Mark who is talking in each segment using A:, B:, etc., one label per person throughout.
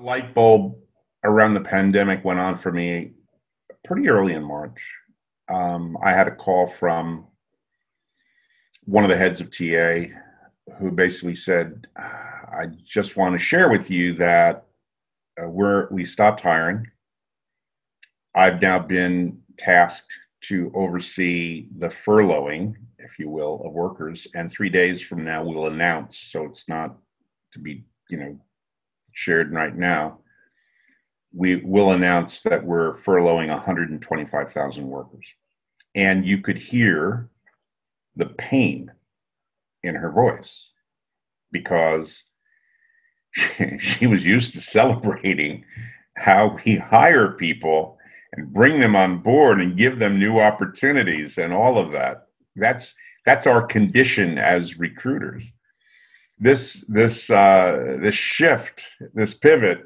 A: Light bulb around the pandemic went on for me pretty early in March. Um, I had a call from one of the heads of TA who basically said, I just want to share with you that uh, we're, we stopped hiring. I've now been tasked to oversee the furloughing, if you will, of workers. And three days from now, we'll announce. So it's not to be, you know, shared right now. We will announce that we're furloughing 125,000 workers. And you could hear the pain in her voice because she, she was used to celebrating how we hire people and bring them on board and give them new opportunities and all of that. That's that's our condition as recruiters. This this uh, this shift, this pivot,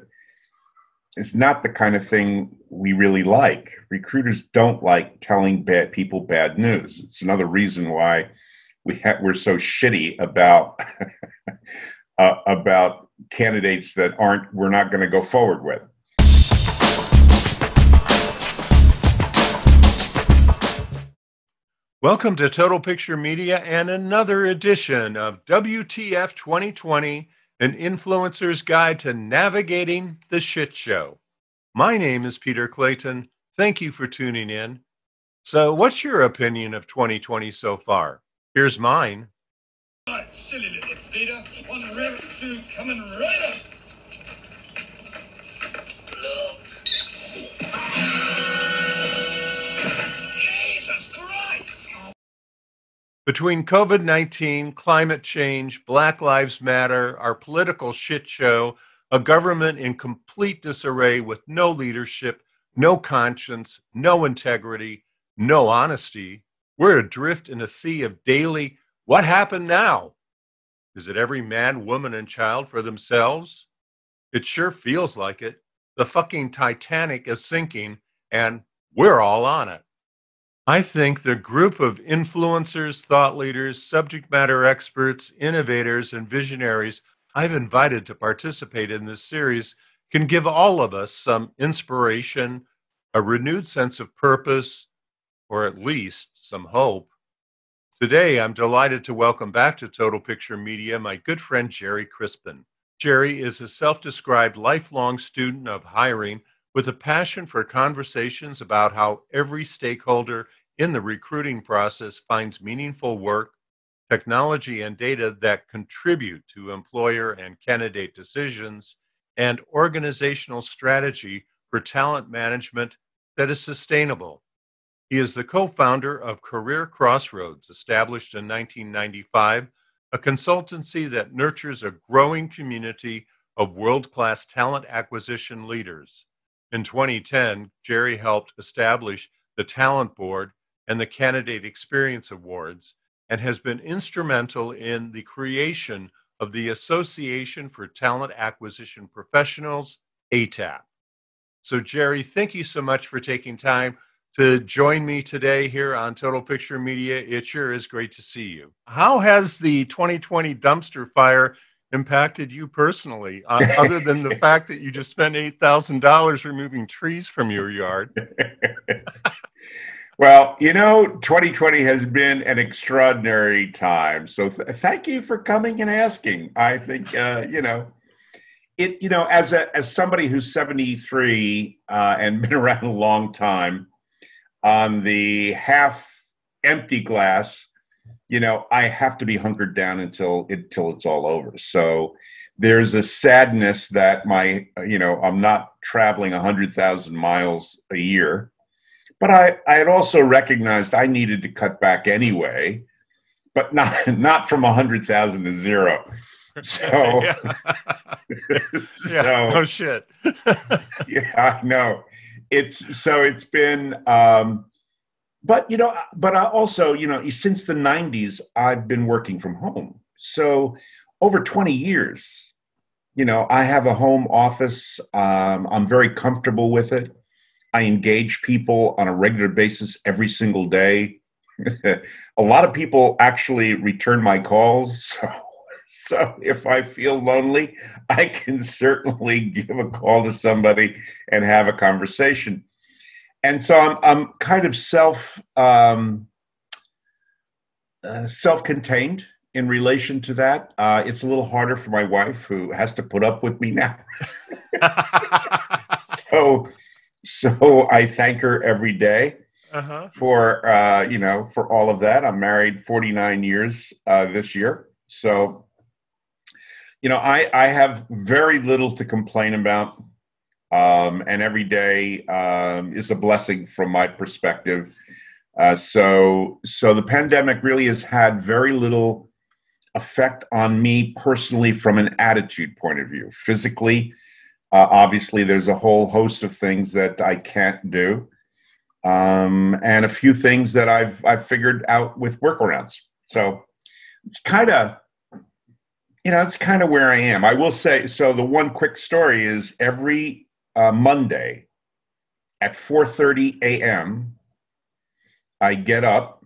A: is not the kind of thing we really like. Recruiters don't like telling bad people bad news. It's another reason why we ha- we're so shitty about uh, about candidates that aren't we're not going to go forward with.
B: Welcome to TotalPicture Media and another edition of WTF 2020, an influencer's guide to navigating the shit show. My name is Peter Clayton. Thank you for tuning in. So, what's your opinion of 2020 so far? Here's mine. silly little Peter, one suit coming right up. Between COVID 19, climate change, Black Lives Matter, our political shit show, a government in complete disarray with no leadership, no conscience, no integrity, no honesty, we're adrift in a sea of daily, what happened now? Is it every man, woman, and child for themselves? It sure feels like it. The fucking Titanic is sinking, and we're all on it. I think the group of influencers, thought leaders, subject matter experts, innovators, and visionaries I've invited to participate in this series can give all of us some inspiration, a renewed sense of purpose, or at least some hope. Today, I'm delighted to welcome back to TotalPicture Media my good friend Gerry Crispin. Gerry is a self described lifelong student of hiring with a passion for conversations about how every stakeholder in the recruiting process finds meaningful work, technology, and data that contribute to employer and candidate decisions, and organizational strategy for talent management that is sustainable. He is the co founder of CareerXroads, established in 1995, a consultancy that nurtures a growing community of world class talent acquisition leaders. In 2010, Gerry helped establish the Talent Board and the Candidate Experience Awards and has been instrumental in the creation of the Association for Talent Acquisition Professionals, ATAP. So, Gerry, thank you so much for taking time to join me today here on TotalPicture Media. It sure is great to see you. How has the 2020 dumpster fire impacted you personally, uh, other than the fact that you just spent $8,000 removing trees from your yard?
A: well, you know, 2020 has been an extraordinary time. So th- thank you for coming and asking. I think, uh, you know, it, you know, as a, as somebody who's 73 uh, and been around a long time, on the half empty glass, you know, I have to be hunkered down until it, until it's all over. So there's a sadness that my, you know, I'm not traveling a hundred thousand miles a year, but I I had also recognized I needed to cut back anyway, but not not from a hundred thousand to zero. So,
B: yeah. so, oh shit.
A: yeah, I know. It's so it's been um but you know but i also you know since the 90s i've been working from home. So over 20 years you know i have a home office. Um, i'm very comfortable with it. I engage people on a regular basis every single day. A lot of people actually return my calls. So so if I feel lonely, I can certainly give a call to somebody and have a conversation. And so I'm I'm kind of self um, uh, self-contained in relation to that. Uh, it's a little harder for my wife, who has to put up with me now. so so I thank her every day uh-huh. for uh, you know for all of that. I'm married 49 years uh, this year, so you know I I have very little to complain about, um, and every day um, is a blessing from my perspective. Uh, so so the pandemic really has had very little effect on me personally from an attitude point of view. Physically, uh, obviously, there's a whole host of things that I can't do um, and a few things that I've I've figured out with workarounds. So it's kind of you know it's kind of where I am. I will say so. The one quick story is every uh, Monday at 4:30 a.m. I get up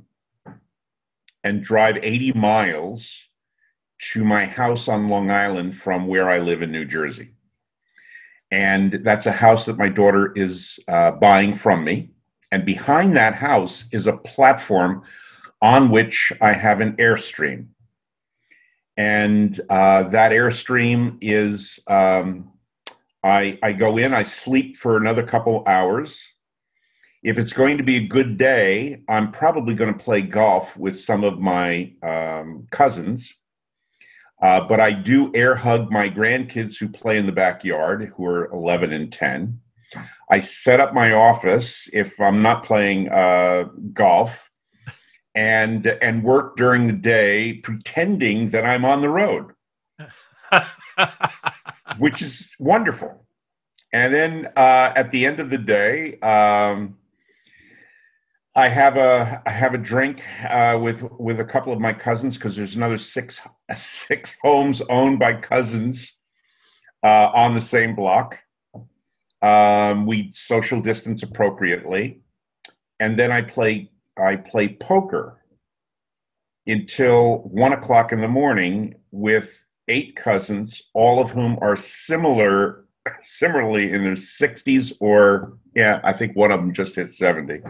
A: and drive 80 miles to my house on Long Island from where I live in New Jersey. And that's a house that my daughter is uh, buying from me and behind that house is a platform on which I have an airstream. And uh, that airstream is um, I, I go in, I sleep for another couple hours. If it's going to be a good day, I'm probably going to play golf with some of my um, cousins. Uh, but I do air hug my grandkids who play in the backyard, who are 11 and 10. I set up my office if I'm not playing uh, golf, and and work during the day, pretending that I'm on the road, which is wonderful. And then uh, at the end of the day, um, I have a I have a drink uh, with with a couple of my cousins because there's another six six homes owned by cousins uh, on the same block. Um, we social distance appropriately, and then I play I play poker until one o'clock in the morning with eight cousins, all of whom are similar, similarly in their sixties or yeah, I think one of them just hit seventy.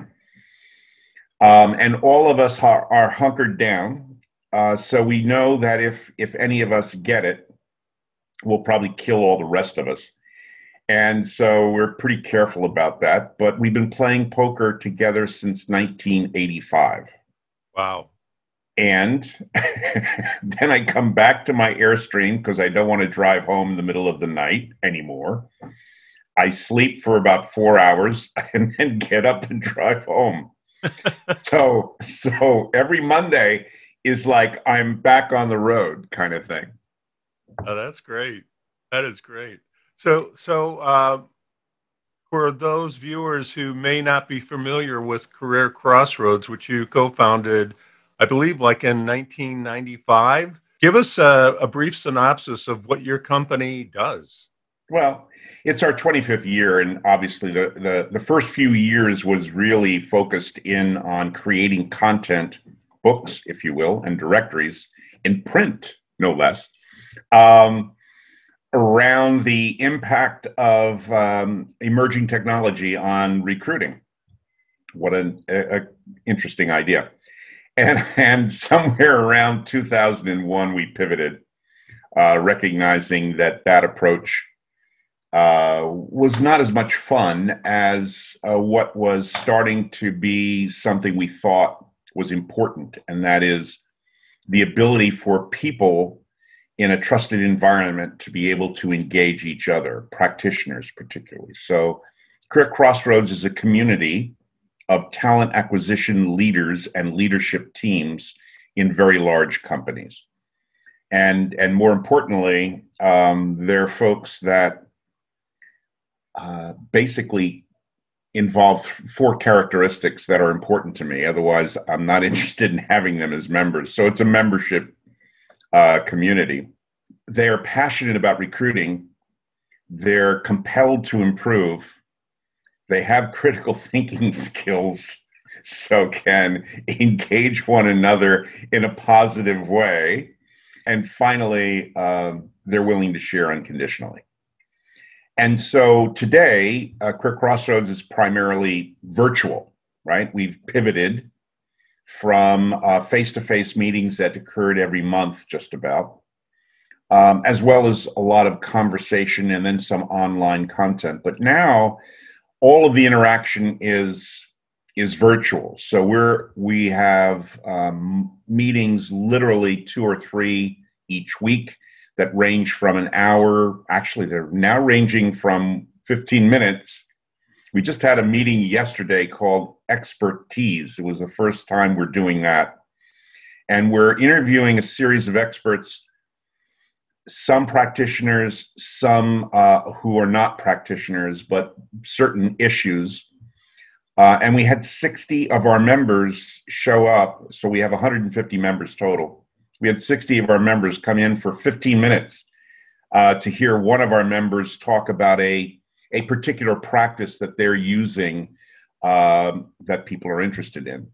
A: Um, and all of us are, are hunkered down, uh, so we know that if if any of us get it, we'll probably kill all the rest of us. And so we're pretty careful about that. But we've been playing poker together since 1985.
B: Wow.
A: And then I come back to my Airstream because I don't want to drive home in the middle of the night anymore. I sleep for about four hours and then get up and drive home. so so every Monday is like I'm back on the road kind of thing.
B: Oh, that's great. That is great. So, so uh, for those viewers who may not be familiar with CareerXroads, which you co-founded, I believe, like in 1995, give us a, a brief synopsis of what your company does.
A: Well, it's our 25th year, and obviously the, the, the first few years was really focused in on creating content, books, if you will, and directories in print, no less. Um, around the impact of um, emerging technology on recruiting. What an a, a interesting idea. And, and somewhere around 2001, we pivoted, uh, recognizing that that approach uh, was not as much fun as uh, what was starting to be something we thought was important, and that is the ability for people in a trusted environment to be able to engage each other, practitioners particularly. So, CareerXroads is a community of talent acquisition leaders and leadership teams in very large companies. And, and more importantly, um, they're folks that uh, basically involve four characteristics that are important to me. Otherwise, I'm not interested in having them as members. So it's a membership uh, community. They are passionate about recruiting. They're compelled to improve. They have critical thinking skills, so can engage one another in a positive way. and finally, um, they're willing to share unconditionally. And so today, uh, CareerXroads is primarily virtual, right? We've pivoted from face to face meetings that occurred every month, just about, um, as well as a lot of conversation and then some online content. But now, all of the interaction is is virtual. So we're we have um, meetings literally two or three each week that range from an hour. Actually, they're now ranging from 15 minutes. We just had a meeting yesterday called Expertise. It was the first time we're doing that. And we're interviewing a series of experts, some practitioners, some uh, who are not practitioners, but certain issues uh, and we had 60 of our members show up. So we have 150 members total. We had 60 of our members come in for 15 minutes uh, to hear one of our members talk about a, a particular practice that they're using um, that people are interested in.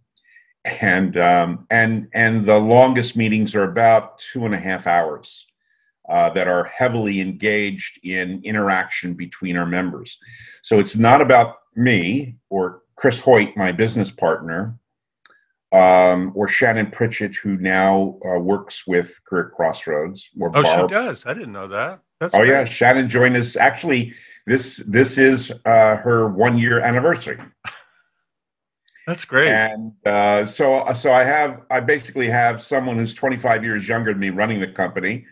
A: And, um, and, and the longest meetings are about two and a half hours. Uh, that are heavily engaged in interaction between our members. So it's not about me or Chris Hoyt, my business partner, um, or Shannon Pritchett, who now uh, works with CareerXroads.
B: Or oh, Barb. she does. I didn't know that.
A: That's oh great. yeah, Shannon joined us. Actually, this this is uh, her one year anniversary.
B: That's great.
A: And uh, so so I have I basically have someone who's 25 years younger than me running the company,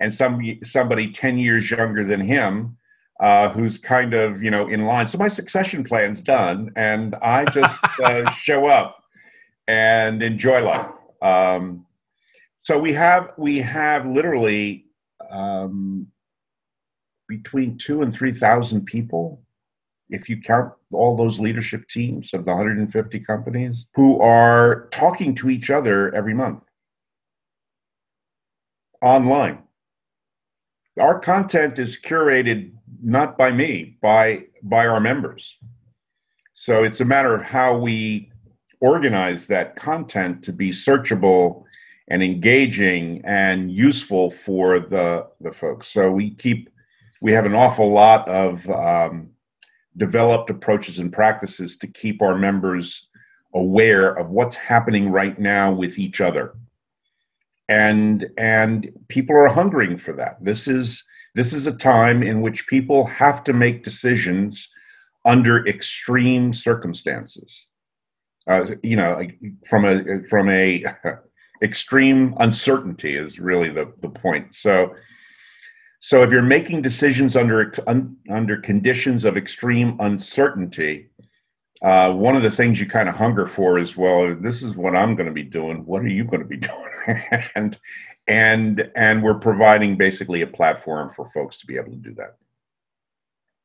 A: and some somebody 10 years younger than him uh, who's kind of you know in line. So my succession plan's done, and I just uh, show up and enjoy life. Um, so we have we have literally um, between two and three thousand people, if you count all those leadership teams of the 150 companies, who are talking to each other every month online. Our content is curated not by me, by by our members. So it's a matter of how we organize that content to be searchable and engaging and useful for the the folks. So we keep we have an awful lot of um, developed approaches and practices to keep our members aware of what's happening right now with each other and and people are hungering for that this is this is a time in which people have to make decisions under extreme circumstances. Uh, you know, from a from a extreme uncertainty is really the the point. So, so if you're making decisions under un, under conditions of extreme uncertainty, uh, one of the things you kind of hunger for is, well, this is what I'm going to be doing. What are you going to be doing? and and and we're providing basically a platform for folks to be able to do that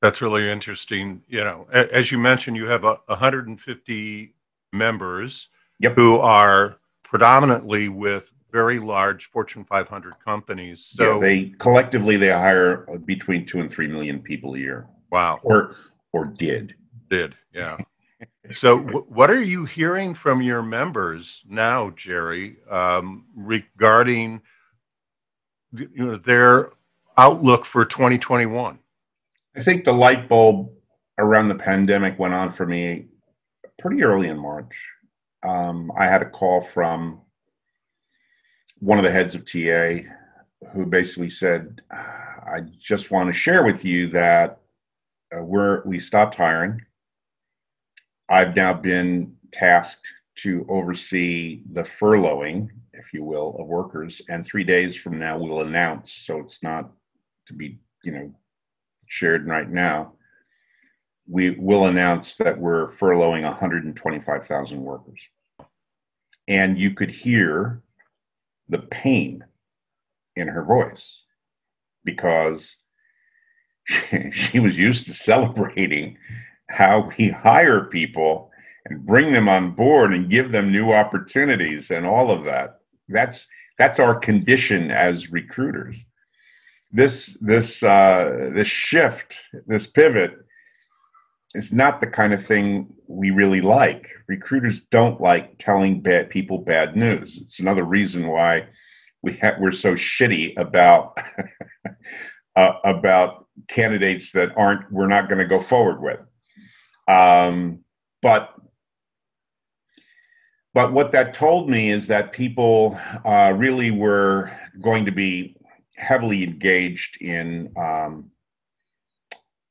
B: that's really interesting you know as you mentioned you have a 150 members
A: yep.
B: who are predominantly with very large fortune 500 companies
A: so yeah, they collectively they hire between 2 and 3 million people a year
B: wow
A: or or did
B: did yeah so w- what are you hearing from your members now gerry um, regarding you know their outlook for 2021?
A: I think the light bulb around the pandemic went on for me pretty early in March. Um, I had a call from one of the heads of TA who basically said, "I just want to share with you that uh, we're we stopped hiring. I've now been tasked to oversee the furloughing if you will, of workers. And three days from now, we'll announce. So it's not to be, you know, shared right now. We will announce that we're furloughing 125,000 workers. And you could hear the pain in her voice because she, she was used to celebrating how we hire people and bring them on board and give them new opportunities and all of that. That's that's our condition as recruiters. This this uh, this shift, this pivot, is not the kind of thing we really like. Recruiters don't like telling bad people bad news. It's another reason why we ha- we're so shitty about uh, about candidates that aren't we're not going to go forward with. Um, but but what that told me is that people uh, really were going to be heavily engaged in um,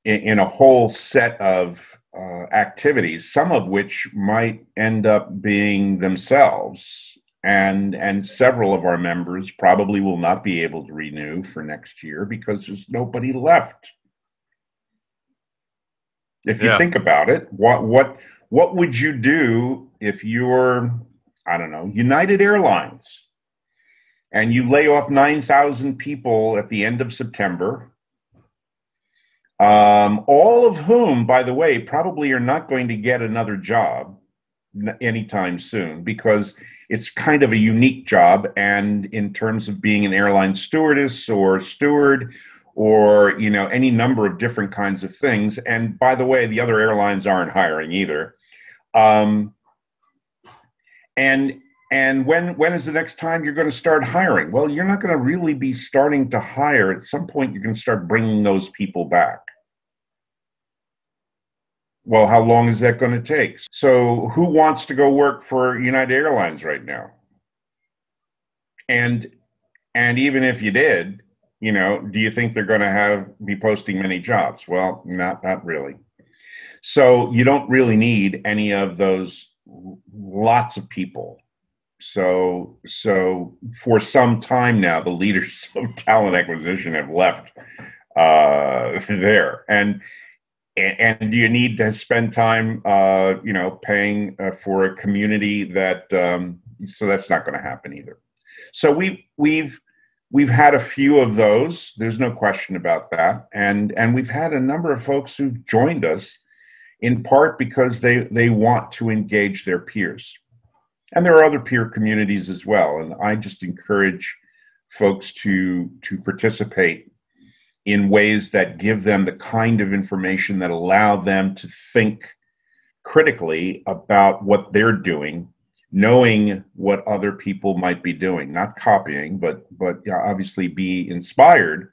A: in, in, a whole set of uh, activities, some of which might end up being themselves, and and several of our members probably will not be able to renew for next year because there's nobody left. If you yeah. think about it, what what what would you do if you're, I don't know, United Airlines, and you lay off 9,000 people at the end of September, um, all of whom, by the way, probably are not going to get another job anytime soon because it's kind of a unique job. And in terms of being an airline stewardess or steward, or you know any number of different kinds of things. And by the way the other airlines aren't hiring either. Um, and and when when is the next time you're going to start hiring? Well you're not going to really be starting to hire. At some point you're going to start bringing those people back. Well how long is that going to take? So who wants to go work for united airlines right now? And and even if you did you know, do you think they're going to have be posting many jobs? Well, not not really. So you don't really need any of those lots of people. So so for some time now, the leaders of talent acquisition have left uh, there, and and do you need to spend time, uh, you know, paying uh, for a community that? Um, so that's not going to happen either. So we we've we've had a few of those there's no question about that. And and we've had a number of folks who've joined us in part because they they want to engage their peers. And there are other peer communities as well. And i just encourage folks to to participate in ways that give them the kind of information that allow them to think critically about what they're doing knowing what other people might be doing not copying but but obviously be inspired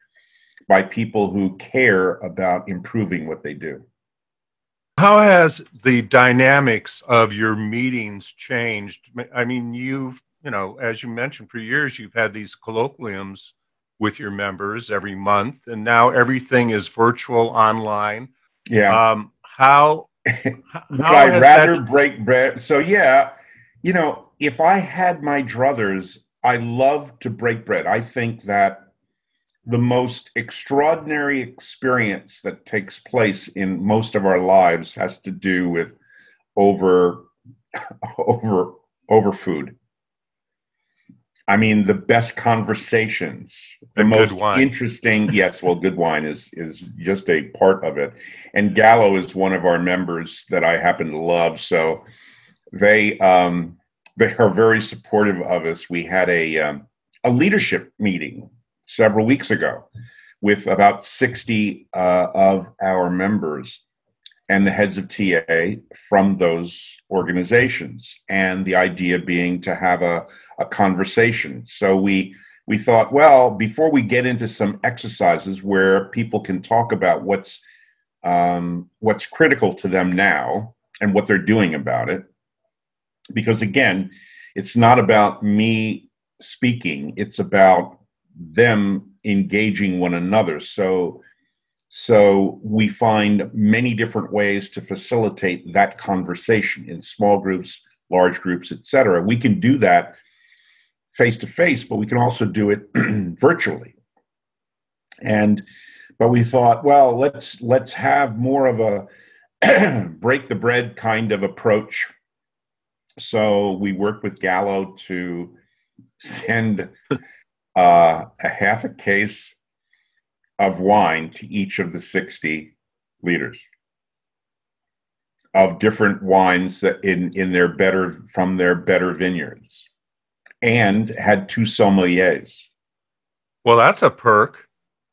A: by people who care about improving what they do.
B: How has the dynamics of your meetings changed? I mean you've you know as you mentioned for years you've had these colloquiums with your members every month and now everything is virtual online.
A: Yeah.
B: Um how,
A: how would i rather that... break bread so yeah you know, if I had my druthers, I love to break bread. I think that the most extraordinary experience that takes place in most of our lives has to do with over over over food. I mean, the best conversations, the most interesting. yes, well, good wine is is just a part of it, and Gallo is one of our members that I happen to love. So they um, they are very supportive of us. We had a um, a leadership meeting several weeks ago with about 60 uh, of our members and the heads of TA from those organizations. And the idea being to have a, a conversation. So we we thought, well, before we get into some exercises where people can talk about what's um, what's critical to them now and what they're doing about it, because again, it's not about me speaking, it's about them engaging one another. So so we find many different ways to facilitate that conversation in small groups, large groups, etc. We can do that face to face, but we can also do it virtually. And but we thought, well, let's let's have more of a break the bread kind of approach so we worked with Gallo to send uh, a half a case of wine to each of the 60 leaders of different wines that in, in their better from their better vineyards and had two sommeliers.
B: Well, that's a perk.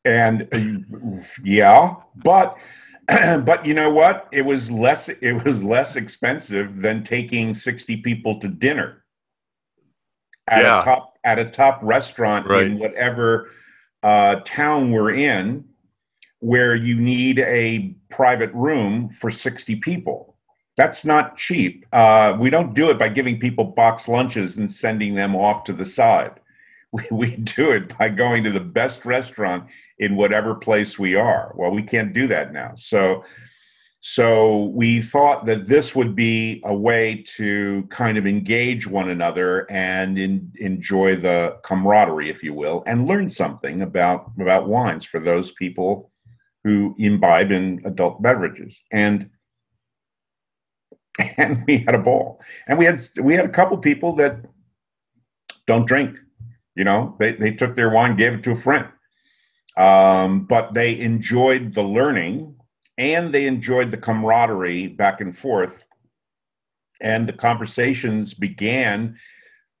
A: And uh, yeah, but but you know what? It was less it was less expensive than taking 60 people to dinner. at
B: Yeah.
A: a top at a top restaurant
B: Right.
A: in whatever uh, town we're in, where you need a private room for sixty people. That's not cheap. Uh, we don't do it by giving people box lunches and sending them off to the side. We, we do it by going to the best restaurant in whatever place we are. Well, we can't do that now. So, so we thought that this would be a way to kind of engage one another and in, enjoy the camaraderie, if you will, and learn something about about wines for those people who imbibe in adult beverages. And and we had a ball. And we had we had a couple people that don't drink. You know, they they took their wine, gave it to a friend. Um, but they enjoyed the learning and they enjoyed the camaraderie back and forth. And the conversations began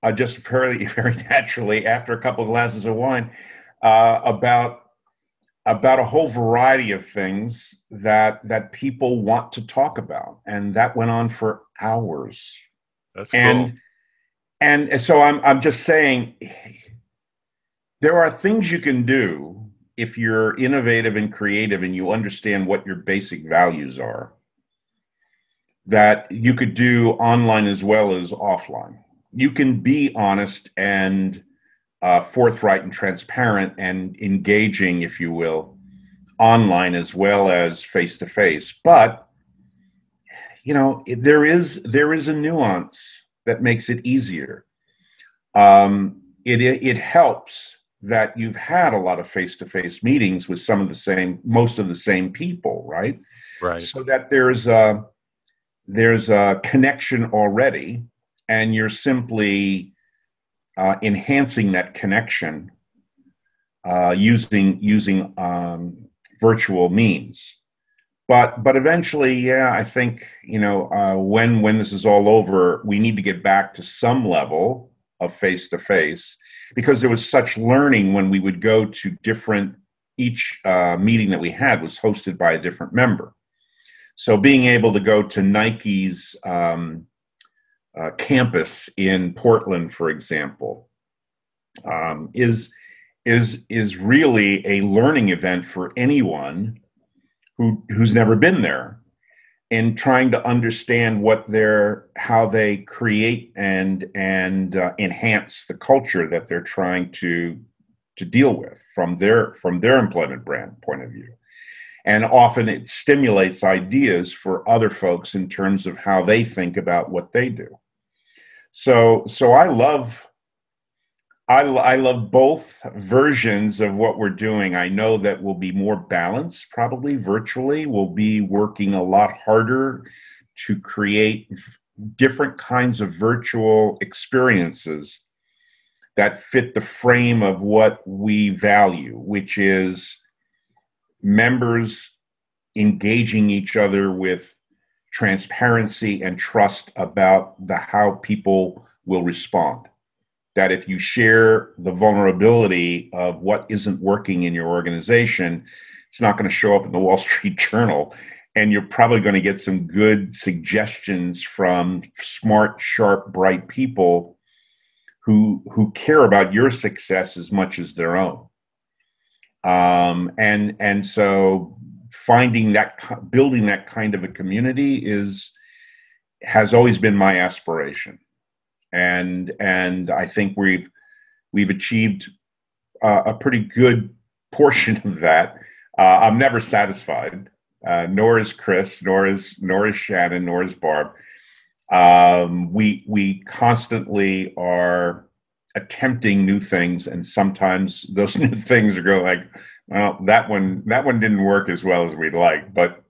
A: uh, just very, very naturally after a couple of glasses of wine uh, about about a whole variety of things that that people want to talk about, and that went on for hours.
B: That's cool.
A: And and so I'm I'm just saying there are things you can do if you're innovative and creative and you understand what your basic values are that you could do online as well as offline. You can be honest and uh, forthright and transparent and engaging, if you will, online as well as face to face. But you know, there is there is a nuance that makes it easier. Um, it it helps that you've had a lot of face to face meetings with some of the same, most of the same people, right?
B: right.
A: so that there's a there's a connection already and you're simply uh, enhancing that connection uh, using using um, virtual means but but eventually yeah i think you know uh, when when this is all over we need to get back to some level of face to face because there was such learning when we would go to different each uh, meeting that we had was hosted by a different member. So being able to go to Nike's um, uh, campus in Portland, for example, um, is is is really a learning event for anyone who who's never been there, and trying to understand what their how they create and and uh, enhance the culture that they're trying to to deal with from their from their employment brand point of view. And often it stimulates ideas for other folks in terms of how they think about what they do. So so i love I, I love both versions of what we're doing. I know that we'll be more balanced, probably virtually. We'll be working a lot harder to create different kinds of virtual experiences that fit the frame of what we value, which is members engaging each other with transparency and trust about the how people will respond that if you share the vulnerability of what isn't working in your organization it's not going to show up in the wall street journal. And you're probably going to get some good suggestions from smart sharp bright people who who care about your success as much as their own. Um, and and so finding that building that kind of a community is has always been my aspiration and and i think we've we've achieved uh, a pretty good portion of that. Uh, i'm never satisfied uh, nor is chris nor is nor is shannon nor is barb. Um, we we constantly are attempting new things and sometimes those new things are going like well that one that one didn't work as well as we'd like. But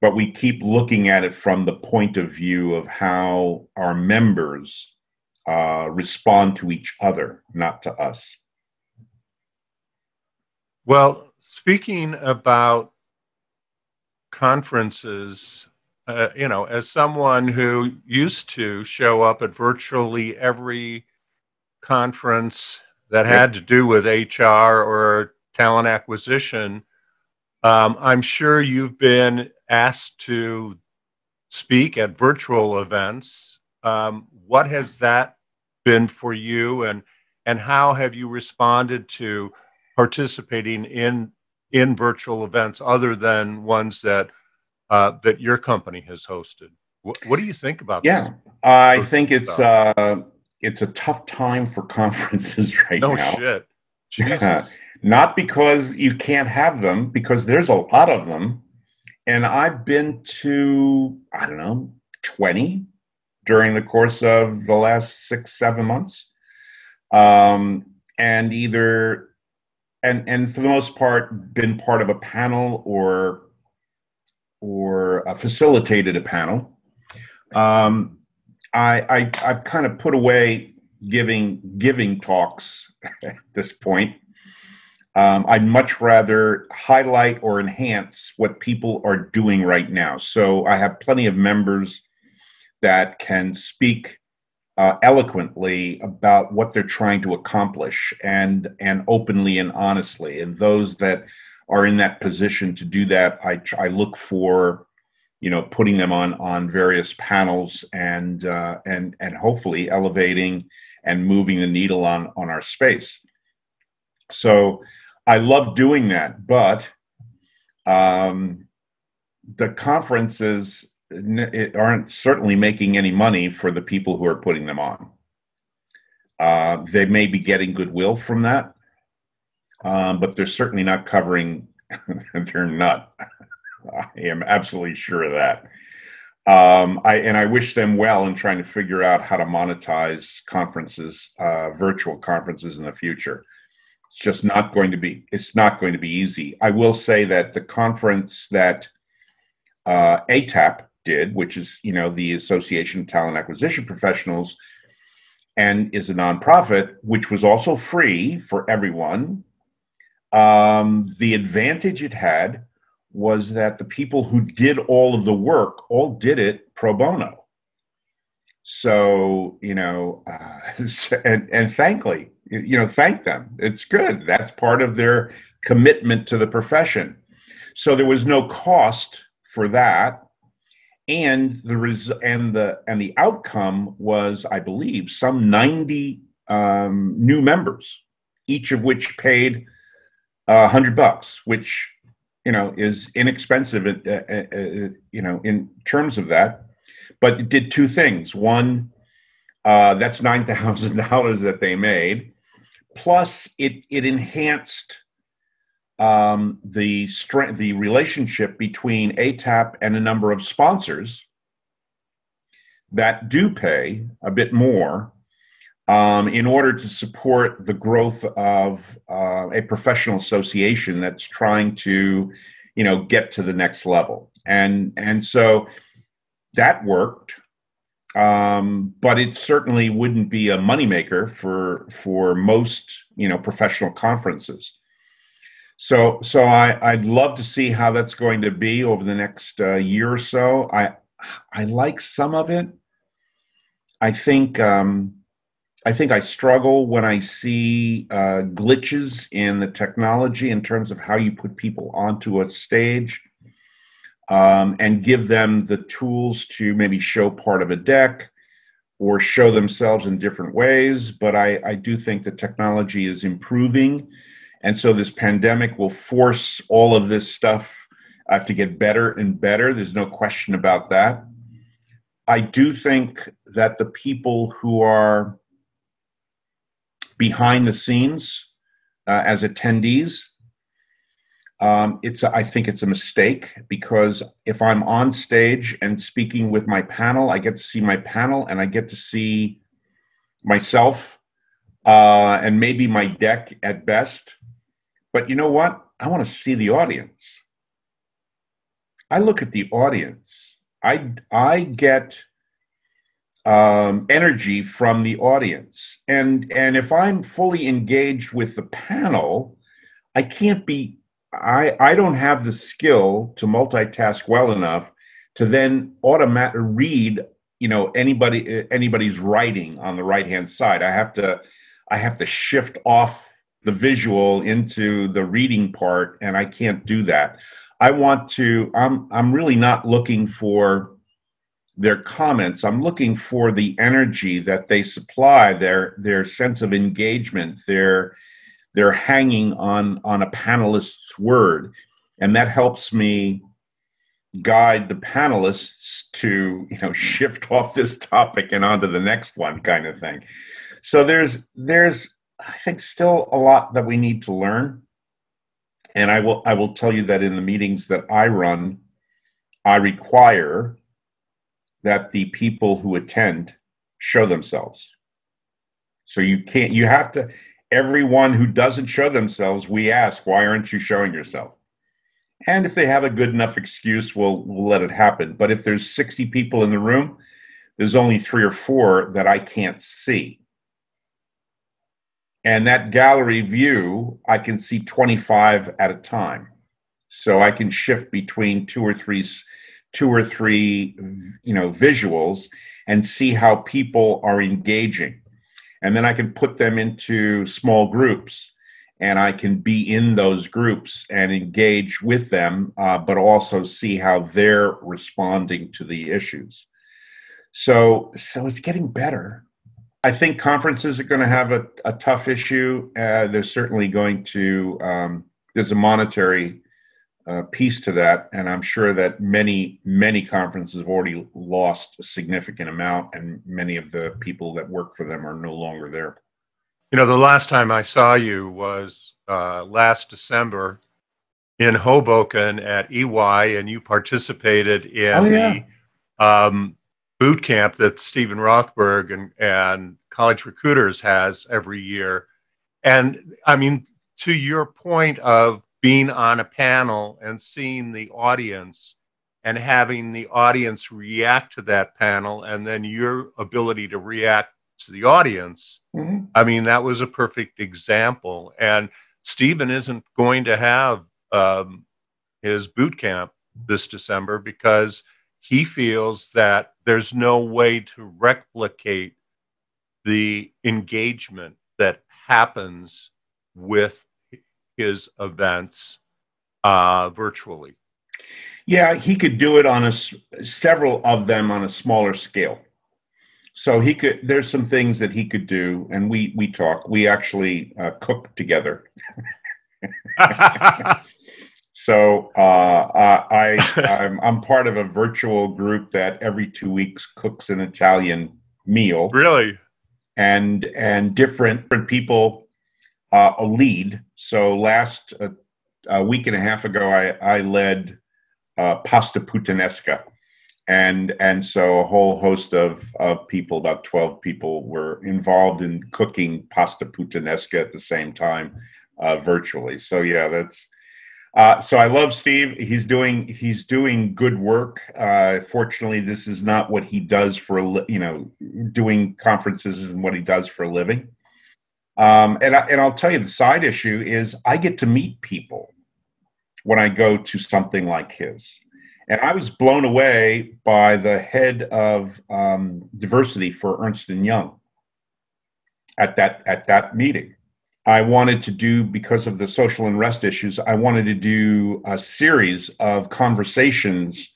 A: but we keep looking at it from the point of view of how our members uh, respond to each other not to us
B: Well, speaking about conferences, uh, you know, as someone who used to show up at virtually every conference that had to do with HR or talent acquisition, um, I'm sure you've been asked to speak at virtual events. Um, what has that been for you, and and how have you responded to participating in in virtual events other than ones that uh, that your company has hosted? What, what do you think about?
A: Yeah, I think it's uh, it's a tough time for conferences right
B: no
A: now.
B: No shit.
A: Jesus. Not because you can't have them, because there's a lot of them. And I've been to, I don't know, 20 during the course of the last six, seven months. Um, and either, and, and for the most part, been part of a panel or, or facilitated a panel. Um, I, I, I've kind of put away giving giving talks at this point. Um, I'd much rather highlight or enhance what people are doing right now. So I have plenty of members that can speak uh, eloquently about what they're trying to accomplish and and openly and honestly. And those that are in that position to do that, I, I look for you know putting them on on various panels and uh, and and hopefully elevating and moving the needle on on our space. So I love doing that, but um, the conferences aren't certainly making any money for the people who are putting them on. Uh, they may be getting goodwill from that, um, but they're certainly not covering. they're not. I am absolutely sure of that. Um, I and I wish them well in trying to figure out how to monetize conferences, uh, virtual conferences in the future. It's just not going to be. It's not going to be easy. I will say that the conference that uh, ATAP did, which is you know the Association of Talent Acquisition Professionals, and is a nonprofit, which was also free for everyone. Um, the advantage it had was that the people who did all of the work all did it pro bono. So you know, uh, and and thankfully, you know, thank them. It's good. That's part of their commitment to the profession. So there was no cost for that, and the res- and the and the outcome was, I believe, some ninety um, new members, each of which paid a uh, hundred bucks, which you know is inexpensive, uh, uh, uh, you know, in terms of that. But it did two things. One, uh, that's nine thousand dollars that they made plus it it enhanced um, the strength, the relationship between ATAP and a number of sponsors that do pay a bit more um, in order to support the growth of uh, a professional association that's trying to, you know, get to the next level. And and so that worked um, but it certainly wouldn't be a moneymaker for for most you know professional conferences. So so I I'd love to see how that's going to be over the next uh, year or so. I I like some of it. I think um, I think I struggle when I see uh, glitches in the technology in terms of how you put people onto a stage um, and give them the tools to maybe show part of a deck or show themselves in different ways. But I, I do think the technology is improving. And so this pandemic will force all of this stuff uh, to get better and better. There's no question about that. I do think that the people who are behind the scenes uh, as attendees um, it's I think it's a mistake because if I'm on stage and speaking with my panel, I get to see my panel and I get to see myself uh, and maybe my deck at best. But you know what? I want to see the audience. I look at the audience. I I get um, energy from the audience, and and if I'm fully engaged with the panel, I can't be I I don't have the skill to multitask well enough to then automatic read you know anybody anybody's writing on the right hand side. I have to I have to shift off the visual into the reading part, and I can't do that. I want to. I'm I'm really not looking for their comments. I'm looking for the energy that they supply, their their sense of engagement, their they're hanging on on a panelist's word, and that helps me guide the panelists to you know shift off this topic and onto the next one kind of thing. So there's there's I think still a lot that we need to learn. And I will I will tell you that in the meetings that I run, I require that the people who attend show themselves. So you can't you have to everyone who doesn't show themselves, we ask, why aren't you showing yourself? And if they have a good enough excuse, we'll, we'll let it happen. But if there's 60 people in the room, there's only three or four that I can't see. And that gallery view, I can see 25 at a time. So I can shift between two or three, two or three, you know, visuals and see how people are engaging and then I can put them into small groups and I can be in those groups and engage with them, uh, but also see how they're responding to the issues. So, so it's getting better. I think conferences are going to have a, a tough issue. Uh, there's certainly going to um, there's a monetary uh, piece to that, and I'm sure that many many conferences have already lost a significant amount, and many of the people that work for them are no longer there.
B: You know, the last time I saw you was uh, last December in Hoboken at EY, and you participated in oh, yeah. the um, boot camp that Steven Rothberg and, and College Recruiters has every year. And I mean, to your point of being on a panel and seeing the audience and having the audience react to that panel and then your ability to react to the audience mm-hmm. i mean that was a perfect example and steven isn't going to have um, his boot camp this december because he feels that there's no way to replicate the engagement that happens with his events uh, virtually.
A: Yeah, he could do it on a several of them on a smaller scale. So he could. There's some things that he could do, and we we talk. We actually uh, cook together. so uh, I I'm, I'm part of a virtual group that every two weeks cooks an Italian meal.
B: Really,
A: and and different different people uh, a lead. So last uh, a week and a half ago, I, I led uh, Pasta Puttanesca. And, and so a whole host of, of people, about 12 people, were involved in cooking pasta puttanesca at the same time uh, virtually. So yeah, that's uh, so I love Steve. He's doing he's doing good work. Uh, fortunately, this is not what he does for you know doing conferences and what he does for a living. Um, and, I, and I'll tell you, the side issue is I get to meet people when I go to something like his. And I was blown away by the head of um, diversity for Ernst and Young at that at that meeting. I wanted to do because of the social unrest issues. I wanted to do a series of conversations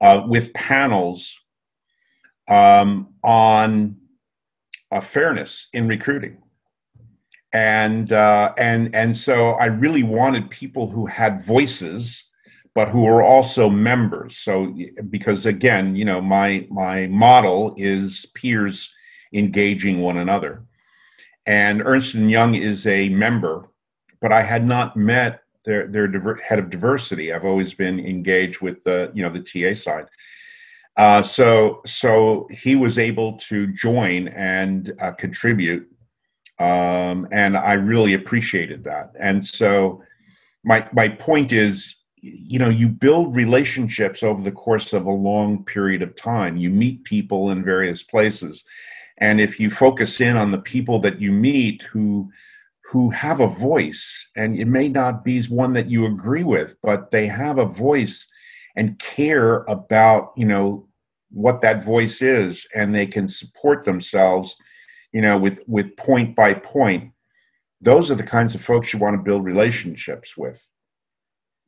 A: uh, with panels um, on uh, fairness in recruiting and uh, and and so I really wanted people who had voices, but who were also members. So because again, you know, my my model is peers engaging one another, and Ernst and Young is a member, but I had not met their their diver- head of diversity. I've always been engaged with the you know the TA side. Uh, so so he was able to join and uh, contribute um, and I really appreciated that. And so, my my point is, you know, you build relationships over the course of a long period of time. You meet people in various places, and if you focus in on the people that you meet who who have a voice, and it may not be one that you agree with, but they have a voice and care about, you know, what that voice is, and they can support themselves you know, with with point by point, those are the kinds of folks you want to build relationships with.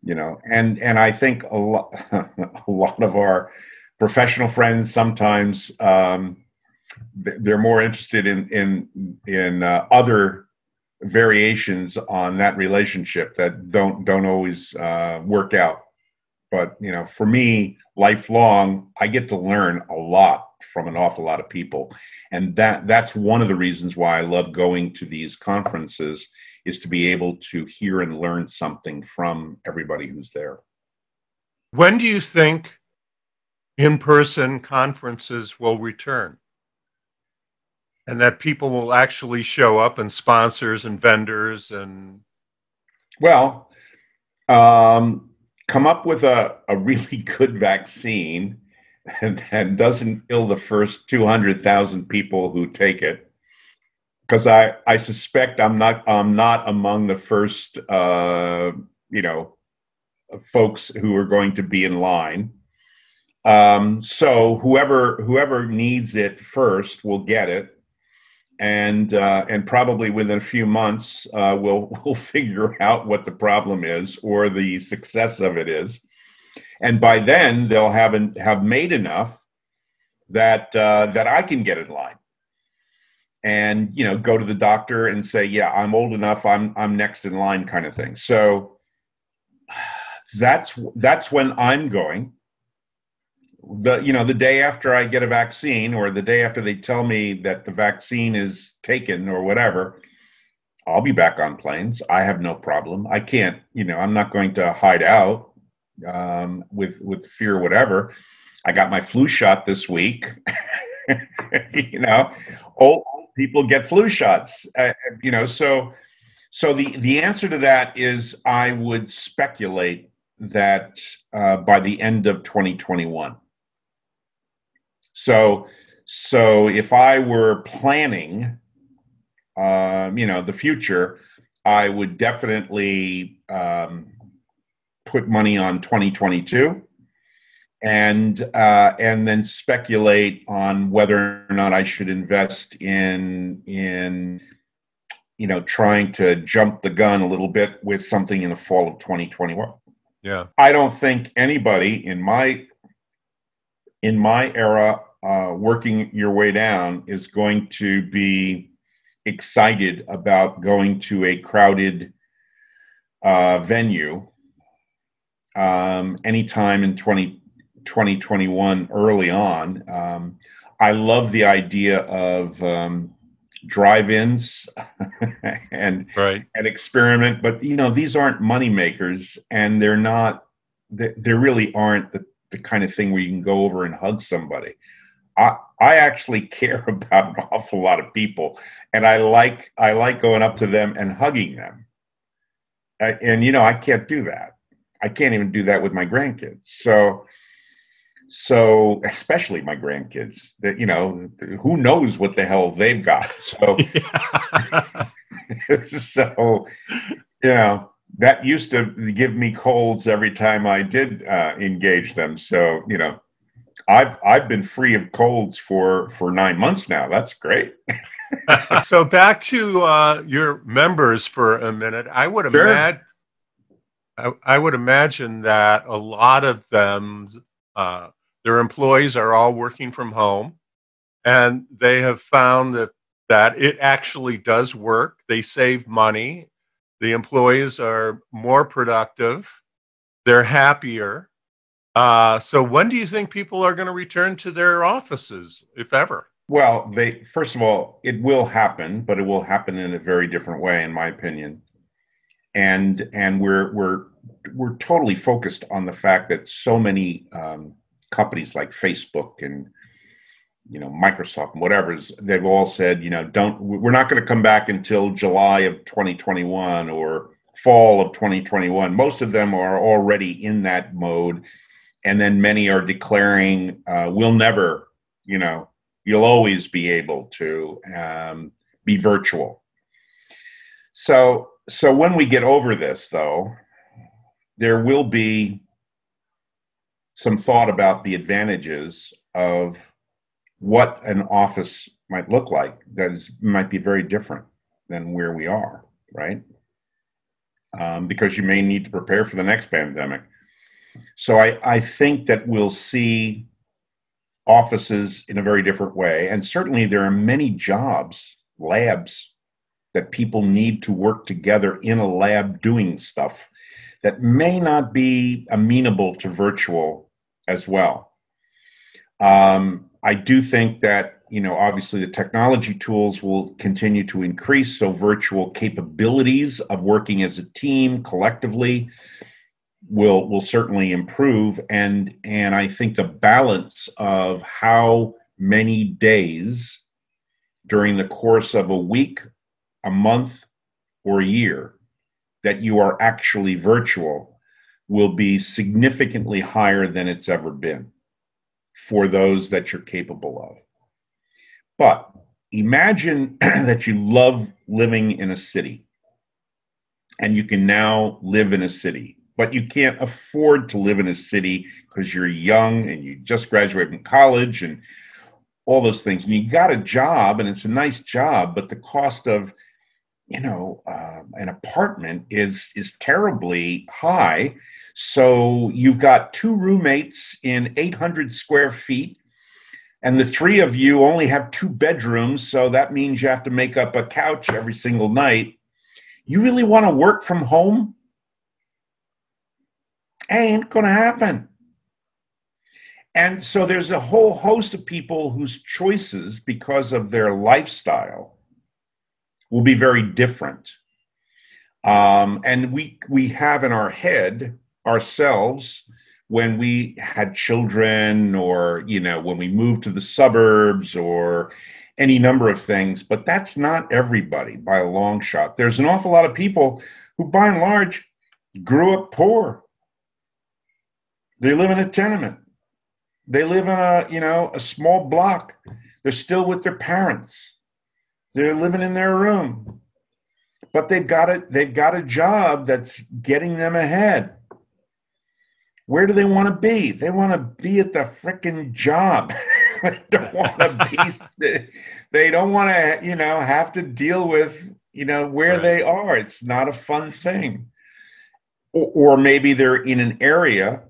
A: You know, and and I think a lot a lot of our professional friends sometimes um, they're more interested in in in uh, other variations on that relationship that don't don't always uh, work out. But you know, for me, lifelong, I get to learn a lot from an awful lot of people, and that that's one of the reasons why I love going to these conferences is to be able to hear and learn something from everybody who's there.
B: When do you think in-person conferences will return? And that people will actually show up and sponsors and vendors and
A: well um, come up with a, a really good vaccine that doesn't kill the first 200,000 people who take it because I, I suspect I'm not I'm not among the first uh, you know folks who are going to be in line. Um, so whoever whoever needs it first will get it, and uh, and probably within a few months uh, we'll we'll figure out what the problem is or the success of it is, and by then they'll have an, have made enough that uh, that I can get in line, and you know go to the doctor and say yeah I'm old enough. I'm I'm next in line kind of thing. So that's that's when I'm going the you know the day after I get a vaccine or the day after they tell me that the vaccine is taken or whatever, I'll be back on planes. I have no problem. I can't, you know, I'm not going to hide out um, with with fear, whatever. I got my flu shot this week. you know, old, old, people get flu shots. Uh, you know, so so the the answer to that is I would speculate that uh, by the end of 2021 so, so if I were planning, um, you know, the future, I would definitely um, put money on 2022 and uh, and then speculate on whether or not I should invest in in you know trying to jump the gun a little bit with something in the fall of 2021.
B: Yeah,
A: I don't think anybody in my in my era, uh, working your way down is going to be excited about going to a crowded uh, venue um, anytime in 20, 2021 early on. Um, I love the idea of um, drive-ins and
B: right.
A: and experiment, but you know these aren't money makers, and they're not. They, they really aren't the the kind of thing where you can go over and hug somebody. I I actually care about an awful lot of people, and I like I like going up to them and hugging them. And you know I can't do that. I can't even do that with my grandkids. So so especially my grandkids that you know who knows what the hell they've got so so you know that used to give me colds every time I did uh, engage them. So you know, I've I've been free of colds for for nine months now. That's great.
B: so back to uh, your members for a minute. I would sure. imagine. I, I, would imagine that a lot of them, uh, their employees are all working from home, and they have found that that it actually does work. They save money the employees are more productive, they're happier. Uh, so when do you think people are going to return to their offices, if ever?
A: Well, they first of all, it will happen, but it will happen in a very different way, in my opinion. And and we're we're we're totally focused on the fact that so many um, companies like Facebook and you know Microsoft whatever's they've all said you know don't we're not going to come back until July of 2021 or fall of 2021 most of them are already in that mode and then many are declaring uh, we'll never you know you'll always be able to um, be virtual. So so when we get over this though there will be some thought about the advantages of what an office might look like that is might be very different than where we are, right? Um, because you may need to prepare for the next pandemic. So I, I think that we'll see offices in a very different way. And certainly there are many jobs, labs, that people need to work together in a lab doing stuff that may not be amenable to virtual as well. Um, I do think that you know obviously the technology tools will continue to increase, so virtual capabilities of working as a team collectively will will certainly improve, and and I think the balance of how many days during the course of a week, a month, or a year that you are actually virtual will be significantly higher than it's ever been for those that you're capable of. But imagine that you love living in a city and you can now live in a city, but you can't afford to live in a city because you're young and you just graduated from college and all those things. And you got a job and it's a nice job, but the cost of you know, uh, an apartment is is terribly high. So you've got two roommates in 800 square feet, and the three of you only have two bedrooms. So that means you have to make up a couch every single night. You really want to work from home? Ain't going to happen. And so there's a whole host of people whose choices, because of their lifestyle, will be very different. Um, and we we have in our head ourselves when we had children or you know when we moved to the suburbs or any number of things but that's not everybody by a long shot. There's an awful lot of people who by and large grew up poor. They live in a tenement. They live in a you know a small block. They're still with their parents. They're living in their room. But they've got it, they've got a job that's getting them ahead. Where do they want to be? They want to be at the freaking job. they don't want to be they don't want to, you know, have to deal with, you know, where right. they are. It's not a fun thing. Or, or maybe they're in an area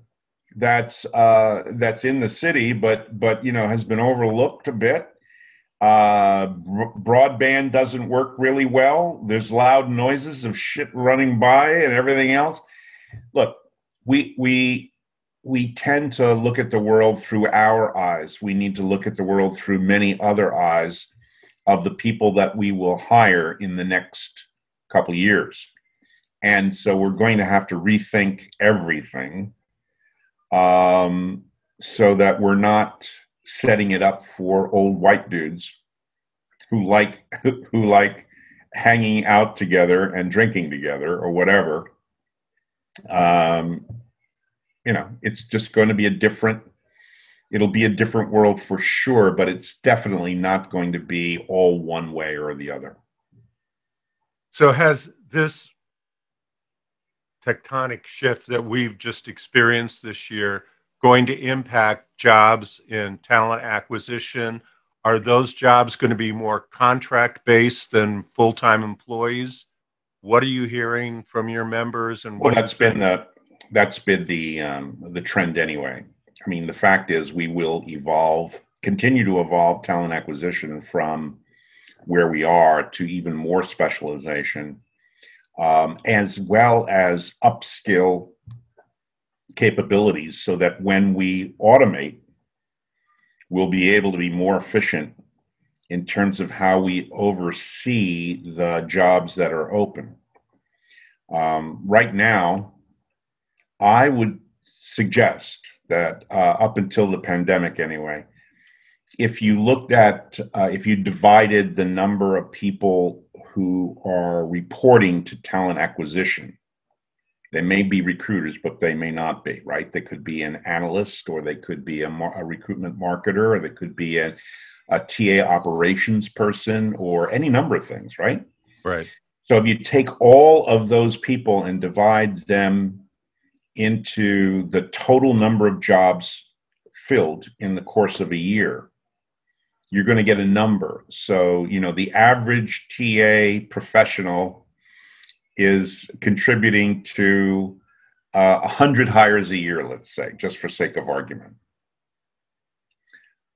A: that's uh, that's in the city, but but you know has been overlooked a bit, uh, broadband doesn't work really well. There's loud noises of shit running by and everything else. Look, we we we tend to look at the world through our eyes. We need to look at the world through many other eyes of the people that we will hire in the next couple years. And so we're going to have to rethink everything um, so that we're not setting it up for old white dudes who like who like hanging out together and drinking together or whatever um, you know it's just going to be a different it'll be a different world for sure but it's definitely not going to be all one way or the other
B: so has this tectonic shift that we've just experienced this year going to impact jobs in talent acquisition? Are those jobs going to be more contract based than full time employees? What are you hearing from your members? And
A: what well, that's been the that's been the um, the trend anyway. I mean, the fact is, we will evolve, continue to evolve talent acquisition from where we are to even more specialization, um, as well as upskill capabilities so that when we automate, we'll be able to be more efficient in terms of how we oversee the jobs that are open. Um, right now, I would suggest that uh, up until the pandemic, anyway, if you looked at, uh, if you divided the number of people who are reporting to talent acquisition they may be recruiters, but they may not be, right? They could be an analyst or they could be a, a recruitment marketer or they could be a, a TA operations person or any number of things, right?
B: Right.
A: So if you take all of those people and divide them into the total number of jobs filled in the course of a year, you're going to get a number. So, you know, the average TA professional is contributing to uh, 100 hires a year, let's say, just for sake of argument.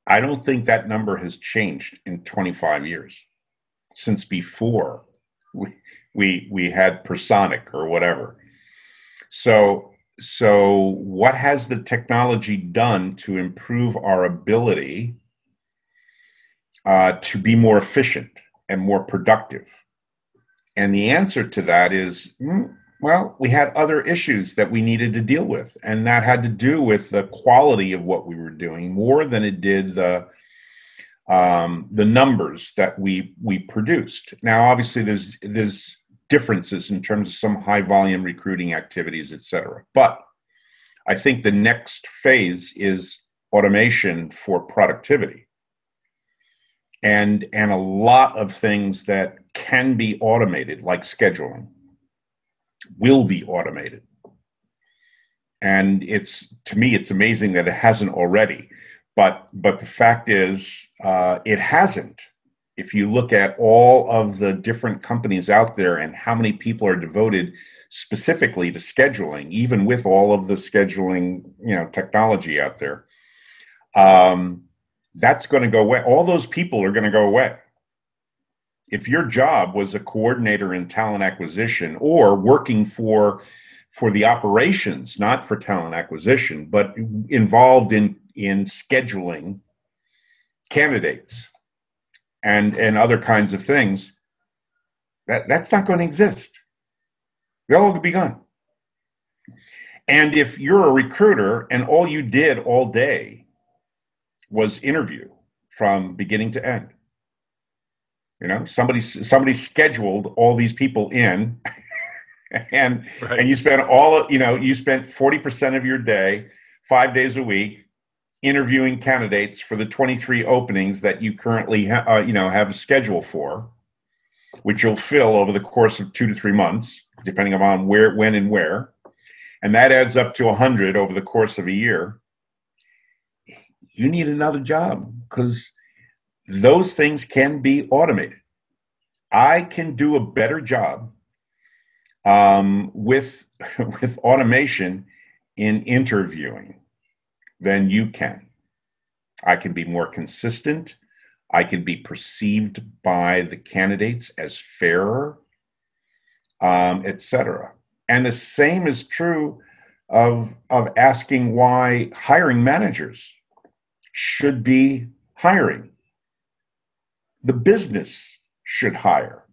A: I don't think that number has changed in 25 years since before we we we had Personic or whatever. So so what has the technology done to improve our ability uh, to be more efficient and more productive? And the answer to that is, mm, well, we had other issues that we needed to deal with, and that had to do with the quality of what we were doing more than it did the um, the numbers that we we produced. Now, obviously, there's there's differences in terms of some high volume recruiting activities, et cetera. But I think the next phase is automation for productivity. And, and a lot of things that can be automated, like scheduling, will be automated. And it's to me, it's amazing that it hasn't already. But but the fact is, uh, it hasn't if you look at all of the different companies out there and how many people are devoted specifically to scheduling, even with all of the scheduling, you know, technology out there, um, that's going to go away. All those people are going to go away. If your job was a coordinator in talent acquisition or working for for the operations, not for talent acquisition, but involved in in scheduling candidates and and other kinds of things that that's not going to exist. They'll all be gone. And if you're a recruiter and all you did all day was interview from beginning to end you know somebody somebody scheduled all these people in and right. and you spent all you know you spent 40% of your day 5 days a week interviewing candidates for the 23 openings that you currently ha- uh, you know have a schedule for which you'll fill over the course of 2 to 3 months depending upon where when and where and that adds up to 100 over the course of a year you need another job because those things can be automated i can do a better job um, with with automation in interviewing than you can. I can be more consistent. I can be perceived by the candidates as fairer, um, etc. And the same is true of, of asking why hiring managers should be hiring. The business should hire.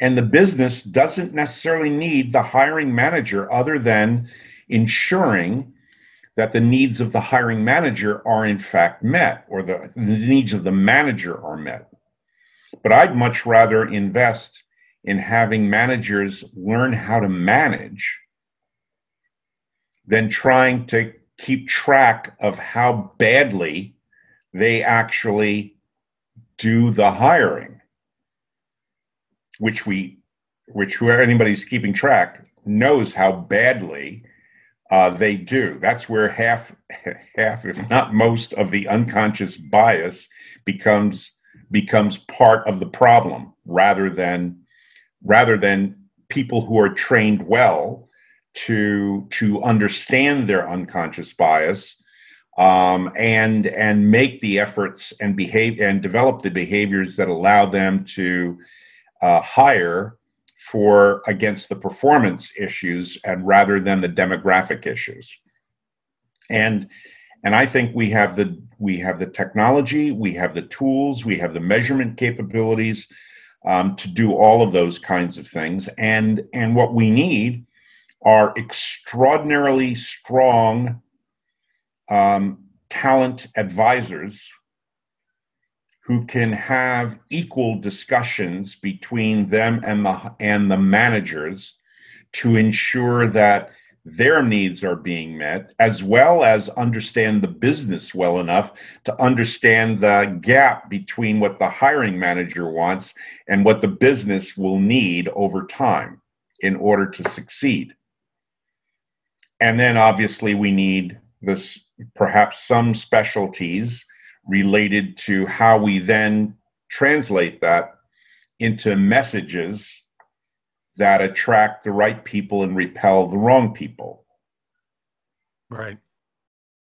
A: And the business doesn't necessarily need the hiring manager other than ensuring that the needs of the hiring manager are in fact met or the, the needs of the manager are met. But I'd much rather invest in having managers learn how to manage than trying to keep track of how badly they actually do the hiring which we which whoever anybody's keeping track knows how badly uh, they do. That's where half, half, if not most, of the unconscious bias becomes becomes part of the problem, rather than rather than people who are trained well to to understand their unconscious bias um, and and make the efforts and behave and develop the behaviors that allow them to uh, hire for against the performance issues and rather than the demographic issues. And and i think we have the we have the technology we have the tools we have the measurement capabilities um, to do all of those kinds of things. And and what we need are extraordinarily strong um, talent advisors who can have equal discussions between them and the and the managers to ensure that their needs are being met as well as understand the business well enough to understand the gap between what the hiring manager wants and what the business will need over time in order to succeed. And then obviously we need this perhaps some specialties related to how we then translate that into messages that attract the right people and repel the wrong people.
B: Right.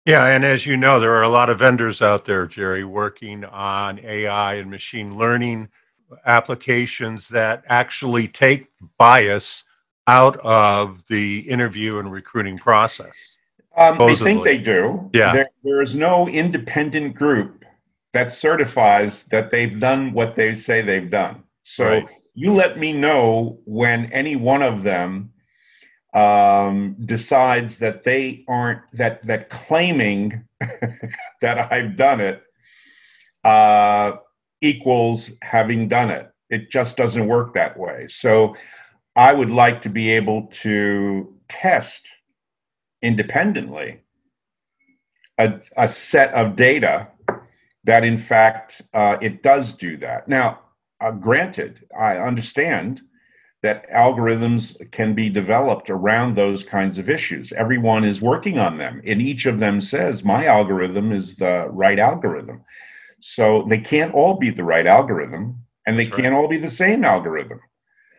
B: Yeah, and as you know, there are a lot of vendors out there, Gerry, working on AI and machine learning applications that actually take bias out of the interview and recruiting process.
A: Um, they think they do.
B: Yeah.
A: There, there is no independent group that certifies that they've done what they say they've done. So
B: Right.
A: you let me know when any one of them um, decides that they aren't that that claiming that I've done it uh, equals having done it. It just doesn't work that way. So I would like to be able to test independently a, a set of data that in fact uh, it does do that. Now uh, granted i understand that algorithms can be developed around those kinds of issues. Everyone is working on them and each of them says my algorithm is the right algorithm. So they can't all be the right algorithm and they
B: That's right.
A: can't all be the same algorithm.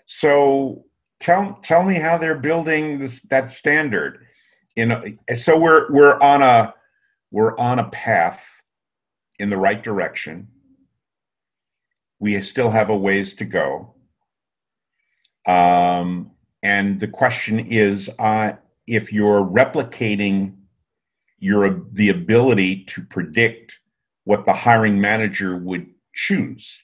A: So tell tell me how they're building this that standard in so we're we're on a we're on a path in the right direction. We still have a ways to go. Um, and the question is uh, if you're replicating your the ability to predict what the hiring manager would choose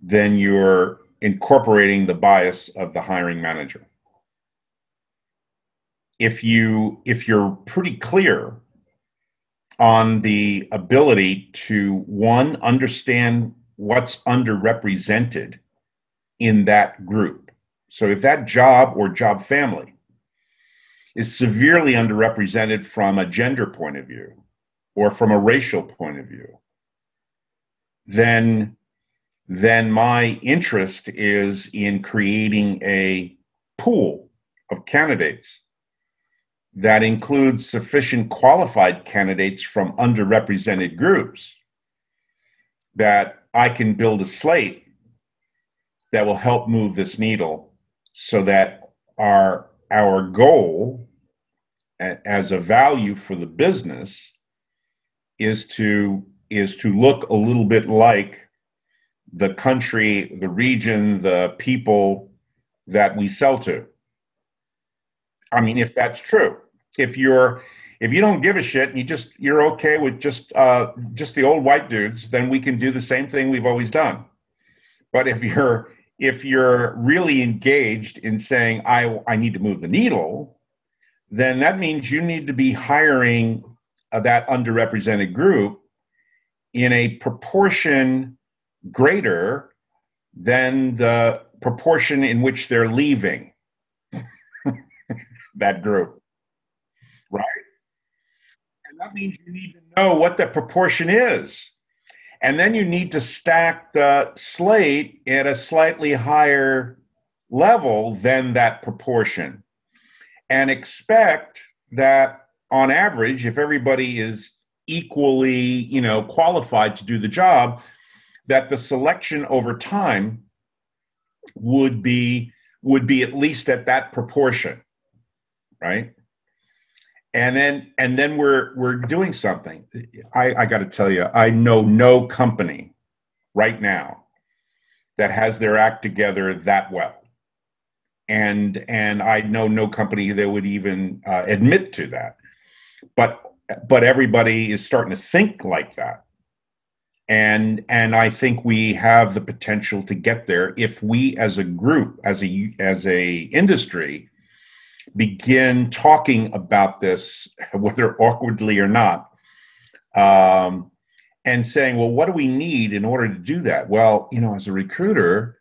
A: then you're incorporating the bias of the hiring manager if you if you're pretty clear on the ability to one understand what's underrepresented in that group. So if that job or job family is severely underrepresented from a gender point of view or from a racial point of view then then my interest is in creating a pool of candidates that includes sufficient qualified candidates from underrepresented groups that I can build a slate that will help move this needle so that our our goal as a value for the business is to is to look a little bit like the country, the region, the people that we sell to. I mean, if that's true, if you're if you don't give a shit and you just you're okay with just uh, just the old white dudes, then we can do the same thing we've always done. But if you're if you're really engaged in saying I I need to move the needle, then that means you need to be hiring uh, that underrepresented group in a proportion greater than the proportion in which they're leaving that group. That means you need to know what the proportion is. And then you need to stack the slate at a slightly higher level than that proportion and expect that on average, if everybody is equally, you know, qualified to do the job, that the selection over time would be would be at least at that proportion right and then and then we're we're doing something. I i got to tell you i know no company right now that has their act together that well. And and i know no company that would even uh, admit to that. But but everybody is starting to think like that. And and i think we have the potential to get there if we as a group as a as a industry begin talking about this whether awkwardly or not um, and saying well what do we need in order to do that well you know as a recruiter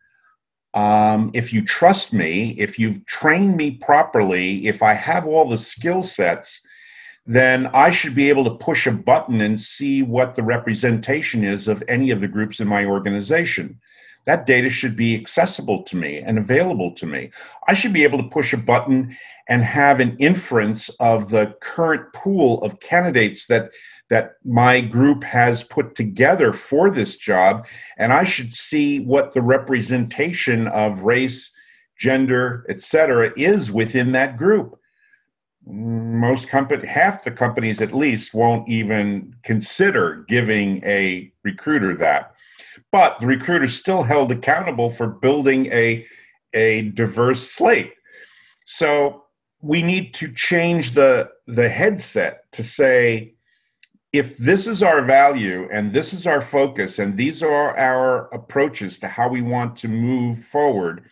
A: um, if you trust me if you've trained me properly if i have all the skill sets then I should be able to push a button and see what the representation is of any of the groups in my organization. That data should be accessible to me and available to me. I should be able to push a button and have an inference of the current pool of candidates that that my group has put together for this job and I should see what the representation of race, gender, etc. is within that group most company half the companies at least won't even consider giving a recruiter that but the recruiter is still held accountable for building a a diverse slate so we need to change the the headset to say if this is our value and this is our focus and these are our approaches to how we want to move forward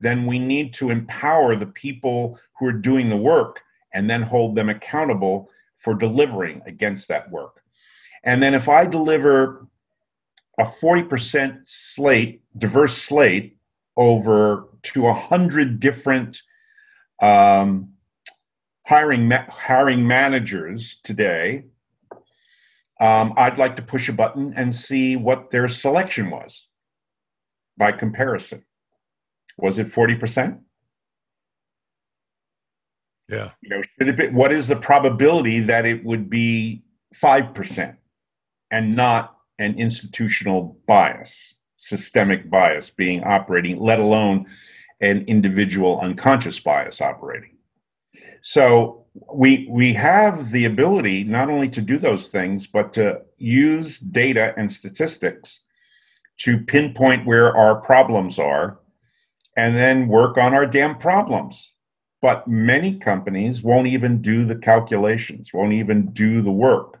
A: then we need to empower the people who are doing the work and then hold them accountable for delivering against that work. And then if I deliver a 40% slate, diverse slate over to 100 different um, hiring, ma- hiring managers today, um, I'd like to push a button and see what their selection was by comparison. Was it 40%?
B: Yeah.
A: You know, should it be, what is the probability that it would be 5% and not an institutional bias, systemic bias being operating, let alone an individual unconscious bias operating? So we we have the ability not only to do those things, but to use data and statistics to pinpoint where our problems are and then work on our damn problems but many companies won't even do the calculations won't even do the work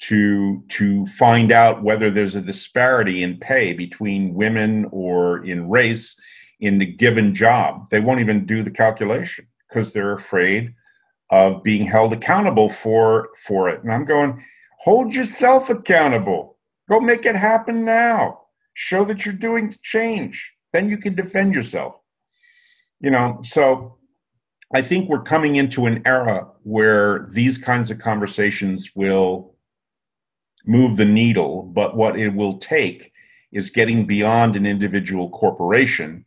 A: to to find out whether there's a disparity in pay between women or in race in the given job. They won't even do the calculation because they're afraid of being held accountable for for it. And i'm going hold yourself accountable. Go make it happen now. Show that you're doing change. Then you can defend yourself. You know so I think we're coming into an era where these kinds of conversations will move the needle, but what it will take is getting beyond an individual corporation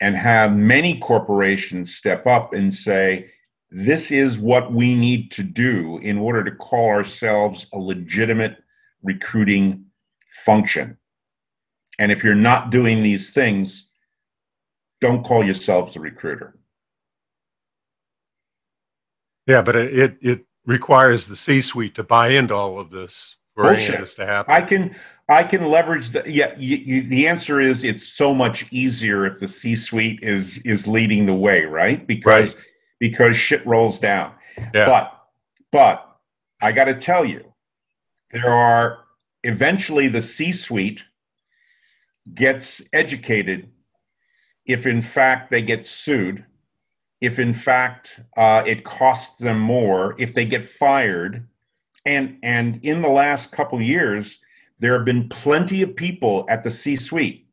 A: and have many corporations step up and say, this is what we need to do in order to call ourselves a legitimate recruiting function. And if you're not doing these things, don't call yourselves a recruiter.
B: Yeah, but it it, requires the C-suite to buy into all of this for Bullshit. this to happen.
A: I can I can leverage the yeah. You, you, the answer is it's so much easier if the C-suite is is leading the way, right? Because right. because shit rolls down. Yeah. But but I got to tell you, there are eventually the C-suite gets educated if in fact they get sued if in fact uh, it costs them more if they get fired and and in the last couple years there have been plenty of people at the c suite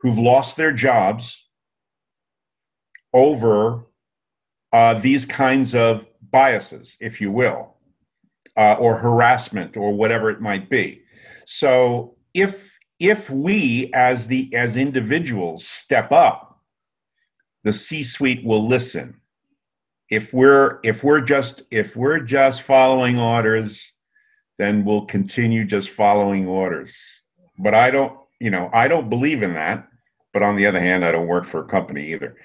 A: who've lost their jobs over uh, these kinds of biases if you will uh, or harassment or whatever it might be so if if we as the as individuals step up the C-suite will listen. If we're if we're just if we're just following orders, then we'll continue just following orders. But I don't, you know, I don't believe in that. But on the other hand, I don't work for a company either.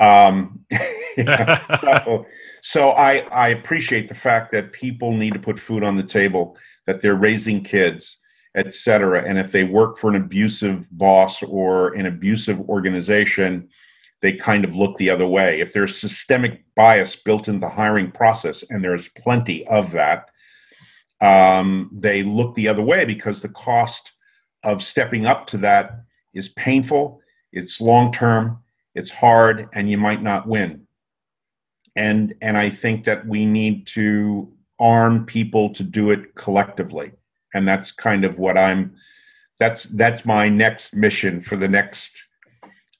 A: Um, so, so I, I appreciate the fact that people need to put food on the table, that they're raising kids, et cetera. And if they work for an abusive boss or an abusive organization, they kind of look the other way. If there's systemic bias built into the hiring process, and there's plenty of that, um, they look the other way because the cost of stepping up to that is painful, it's long term, it's hard, and you might not win. And and I think that we need to arm people to do it collectively, and that's kind of what I'm. That's that's my next mission for the next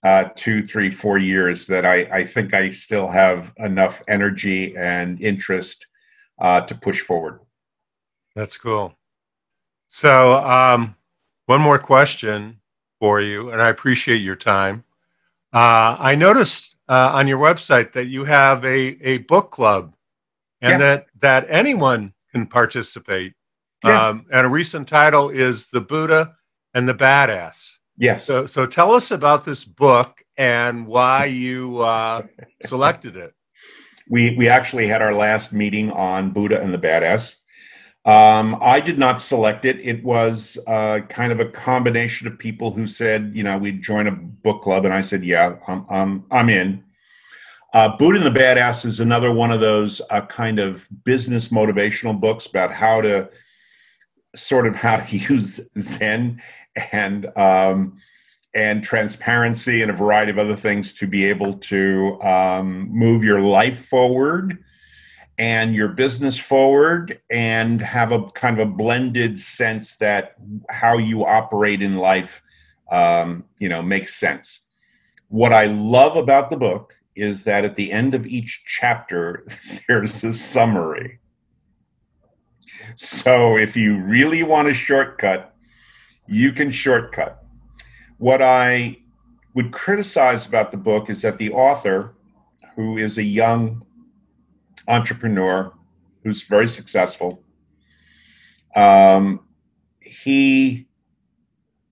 A: uh, two, three, four years that I, I think I still have enough energy and interest uh, to push forward.
B: That's cool. So, um, one more question for you, and I appreciate your time. Uh, I noticed uh, on your website that you have a, a book club and yeah. that, that anyone can participate. Yeah. Um, and a recent title is The Buddha and the Badass.
A: Yes.
B: So, so tell us about this book and why you uh, selected it.
A: we we actually had our last meeting on Buddha and the Badass. Um, I did not select it. It was uh, kind of a combination of people who said, you know, we'd join a book club, and I said, yeah, I'm I'm, I'm in. Uh, Buddha and the Badass is another one of those uh, kind of business motivational books about how to sort of how to use Zen and um, and transparency and a variety of other things to be able to um, move your life forward and your business forward and have a kind of a blended sense that how you operate in life um, you know makes sense. What i love about the book is that at the end of each chapter there's a summary. So if you really want a shortcut you can shortcut. What I would criticize about the book is that the author, who is a young entrepreneur who's very successful, um, he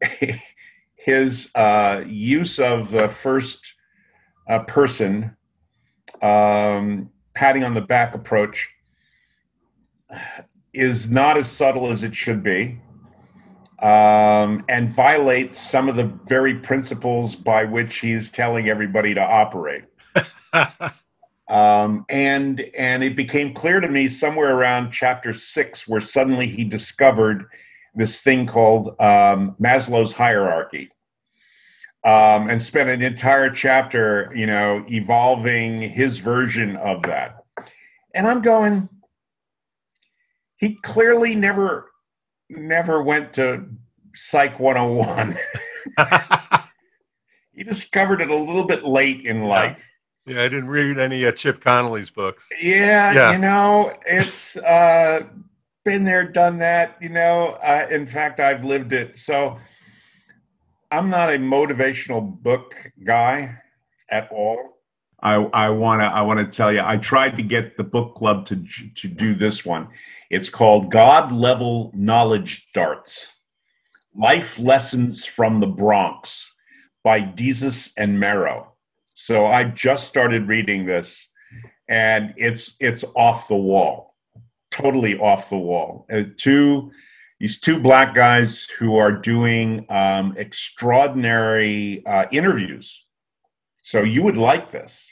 A: his uh, use of the first uh, person um, patting on the back approach is not as subtle as it should be um, and violates some of the very principles by which he's telling everybody to operate. um, and and it became clear to me somewhere around chapter six, where suddenly he discovered this thing called um, Maslow's hierarchy. Um, and spent an entire chapter, you know, evolving his version of that. And I'm going, he clearly never never went to Psych 101. he discovered it a little bit late in life.
B: Yeah, I didn't read any uh, Chip Conley's books.
A: Yeah, yeah. you know, it's uh, been there, done that. You know, uh, in fact, I've lived it. So I'm not a motivational book guy at all. I, I want to I want to tell you I tried to get the book club to to do this one. It's called God Level Knowledge Darts. Life Lessons from the Bronx by Desus and Mero. So I just started reading this and it's it's off the wall. Totally off the wall. Uh, two these two black guys who are doing um, extraordinary uh, interviews. So you would like this.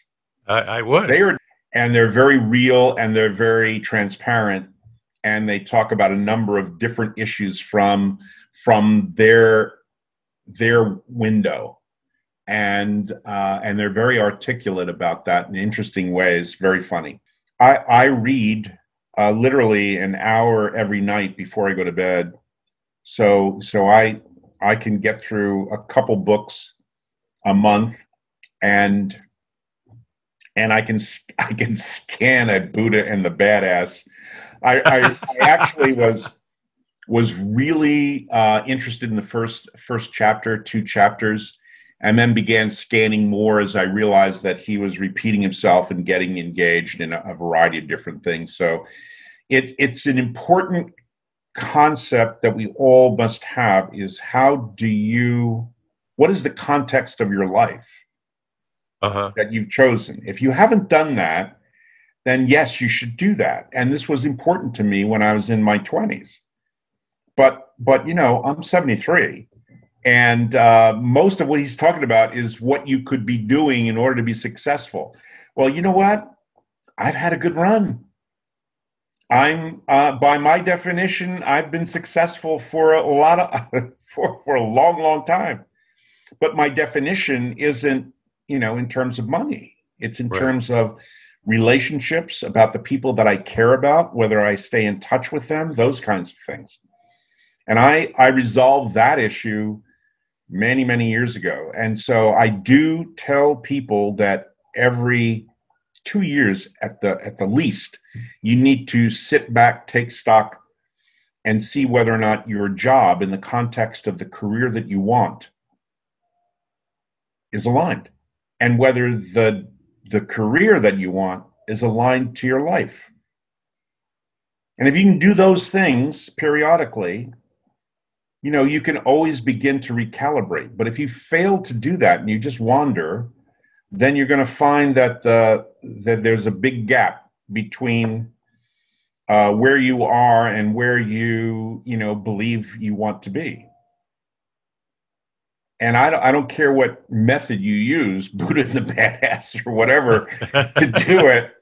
B: I, I would.
A: They are, and they're very real and they're very transparent, and they talk about a number of different issues from from their their window, and uh, and they're very articulate about that in interesting ways. Very funny. I I read uh, literally an hour every night before I go to bed, so so I I can get through a couple books a month and and I can I can scan a Buddha and the badass. I, I, I actually was was really uh, interested in the first first chapter, two chapters, and then began scanning more as I realized that he was repeating himself and getting engaged in a, a variety of different things. So it, it's an important concept that we all must have is how do you what is the context of your life uh-huh. that you've chosen. If you haven't done that, then yes, you should do that. And this was important to me when I was in my 20s. But but you know, I'm 73, and uh, most of what he's talking about is what you could be doing in order to be successful. Well, you know what? I've had a good run. I'm uh, by my definition, I've been successful for a lot of for for a long, long time. But my definition isn't you know, in terms of money. It's in right. terms of relationships, about the people that I care about, whether I stay in touch with them, those kinds of things. And I, I resolved that issue many, many years ago. And so I do tell people that every two years at the at the least, you need to sit back, take stock, and see whether or not your job in the context of the career that you want is aligned and whether the the career that you want is aligned to your life. And if you can do those things periodically, you know, you can always begin to recalibrate. But if you fail to do that and you just wander, then you're going to find that the that there's a big gap between uh, where you are and where you you know believe you want to be. And I don't, I don't care what method you use, Buddha the badass or whatever, to do it.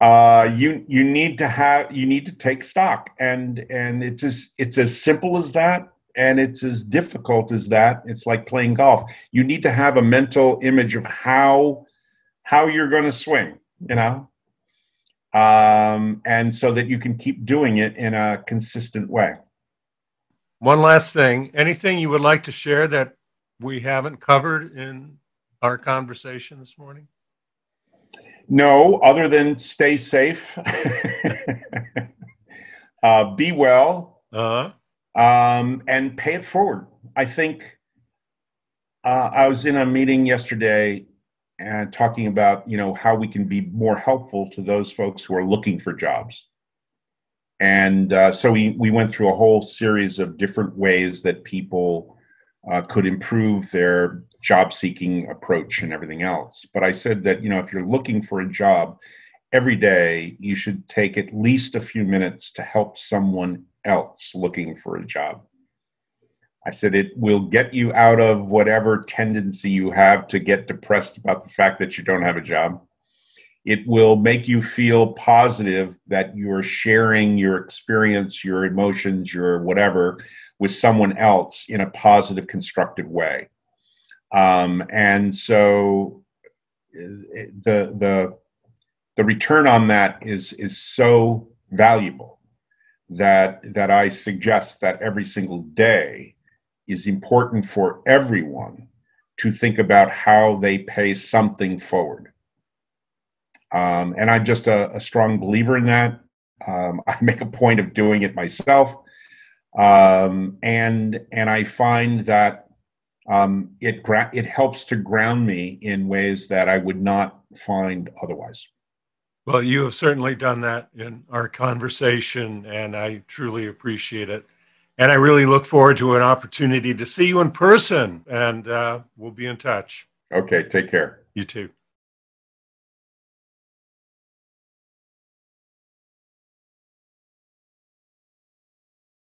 A: Uh, you you need to have you need to take stock, and and it's as it's as simple as that. And it's as difficult as that. It's like playing golf. You need to have a mental image of how how you're going to swing you know? Um, and so that you can keep doing it in a consistent way.
B: One last thing. Anything you would like to share that we haven't covered in our conversation this morning
A: no other than stay safe uh, be well uh-huh um, and pay it forward. I think uh, I was in a meeting yesterday and talking about you know how we can be more helpful to those folks who are looking for jobs. And uh, so we we went through a whole series of different ways that people uh, could improve their job seeking approach and everything else. But I said that you know if you're looking for a job every day, you should take at least a few minutes to help someone else looking for a job. I said it will get you out of whatever tendency you have to get depressed about the fact that you don't have a job. It will make you feel positive that you're sharing your experience, your emotions, your whatever with someone else in a positive, constructive way. Um, and so the the the return on that is is so valuable that that I suggest that every single day is important for everyone to think about how they pay something forward. Um, and I'm just a, a, strong believer in that. Um, I make a point of doing it myself, um, and and I find that um, it gra- it helps to ground me in ways that I would not find otherwise.
B: Well, you have certainly done that in our conversation, and I truly appreciate it. And I really look forward to an opportunity to see you in person, and uh, we'll be in touch.
A: Okay, take care.
B: You too.